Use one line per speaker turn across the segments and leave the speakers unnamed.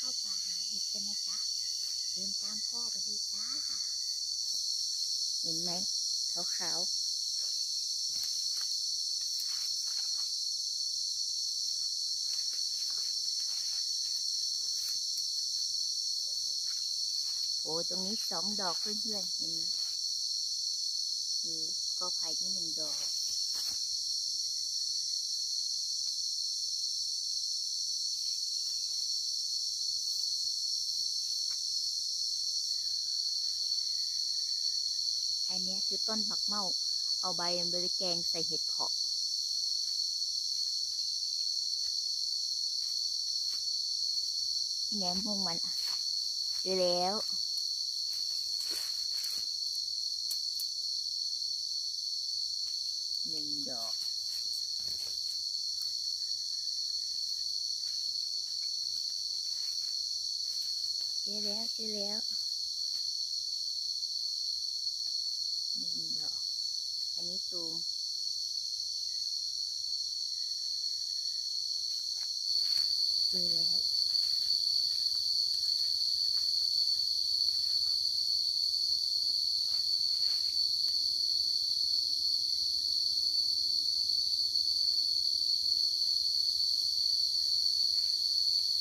เข้าป่าหาเห็ดกันนะจ๊ะ เดินตามพ่อไปเลยจ้า เห็นไหมขาวๆโอ้ตรงนี้สองดอกเพื่อนๆเห็นไหมคือกอไผ่นี่หนึ่งดอก อันเนี้ย คือต้นผักเมาเอาใบมันไปแกงใส่เห็ดเผาะแหนมมุงมันอะเจอแล้วหนึ่งดอกเจอแล้วเจอแล้ว หนึ่งดอก อันนี้ตูมเจอแล้ว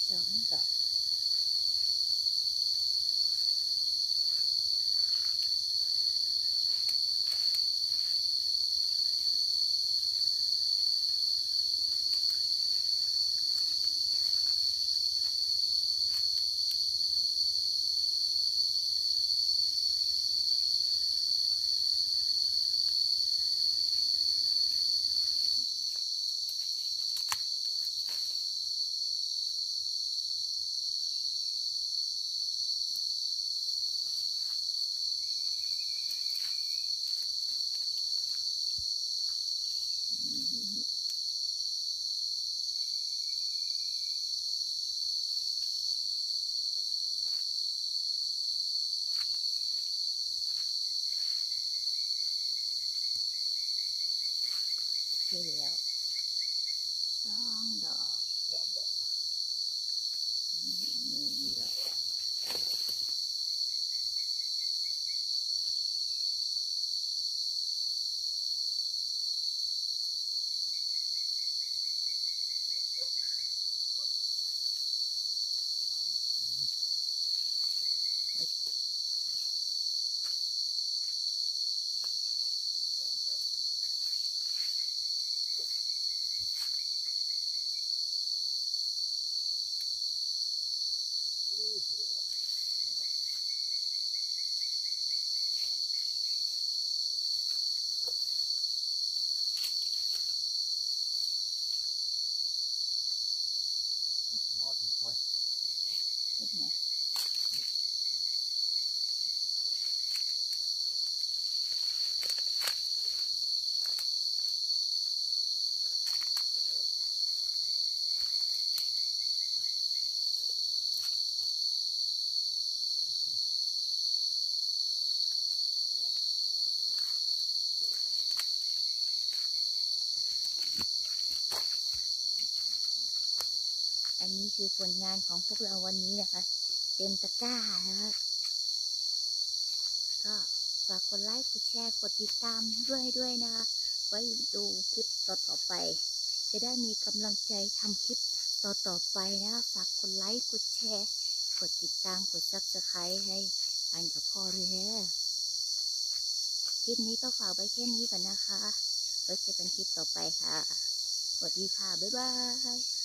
สองดอก เจอแล้วสองดอกหนึ่งดอกเห็นไหม อันนี้คือผลงานของพวกเราวันนี้นะคะ เต็มตะกร้านะคะก็ฝากกดไลค์ กดแชร์ กดติดตามด้วยด้วยนะคะ ไว้ดูคลิปต่อๆไป จะได้มีกำลังใจทำคลิปต่อๆไปนะคะฝากกดไลค์ กดแชร์ กดติดตาม กด subscribe ให้อันกับพ่อด้วยนะคลิปนี้ก็ฝากไว้แค่นี้ก่อนนะคะ ไว้เจอกันคลิปต่อไปค่ะ สวัสดีค่ะ บ๊ายบาย